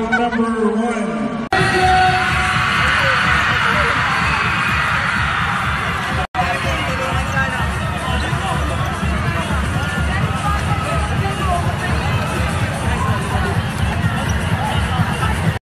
round number one.